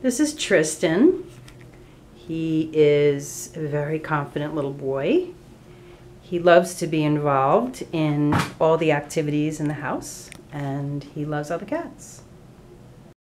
This is Tristan. He is a very confident little boy. He loves to be involved in all the activities in the house, and he loves other cats.